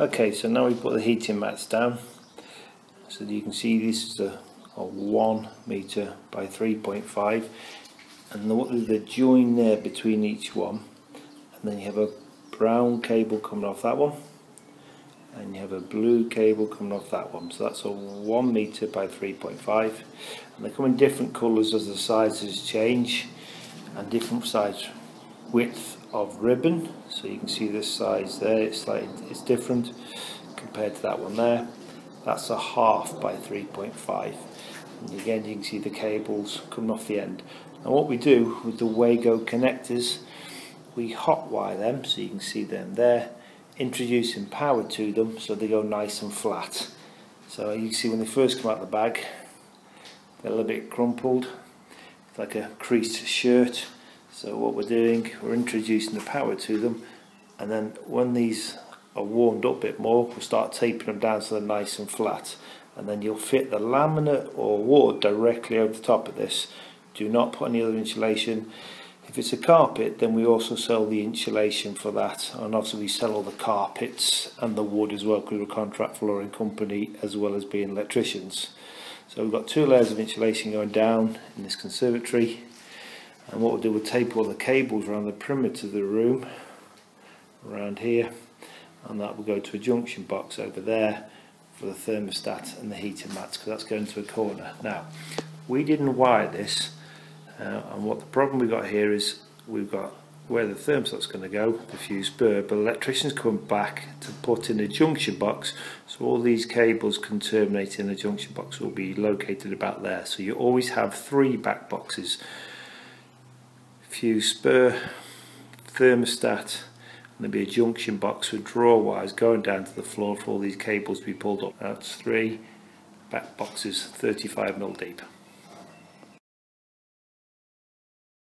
Okay, so now we put the heating mats down. So you can see this is a, a 1 meter by 3.5 and the, the join there between each one. And then you have a brown cable coming off that one. And you have a blue cable coming off that one. So that's a 1 meter by 3.5 and they come in different colours as the sizes change. And different size width of ribbon. So you can see this size there it's like it's different compared to that one there. That's a half by 3.5 and again you can see the cables coming off the end. And what we do with the Wago connectors we hot wire them so you can see them there introducing power to them so they go nice and flat. So you can see when they first come out of the bag they're a little bit crumpled like a creased shirt so what we're doing we're introducing the power to them and then when these are warmed up a bit more we'll start taping them down so they're nice and flat. And then you'll fit the laminate or wood directly over the top of this. Do not put any other insulation. If it's a carpet then we also sell the insulation for that. And obviously we sell all the carpets and the wood as well because we're a contract flooring company as well as being electricians. So we've got two layers of insulation going down in this conservatory and what we'll do we'll tape all the cables around the perimeter of the room around here and that will go to a junction box over there for the thermostat and the heating mats because that's going to a corner. Now we didn't wire this uh, and what the problem we got here is we've got where the thermostat's going to go, the fuse spur, but electricians come back to put in a junction box so all these cables can terminate in the junction box will be located about there. So you always have three back boxes few spur thermostat and there'll be a junction box with draw wires going down to the floor for all these cables to be pulled up. That's three back boxes 35 mil deep.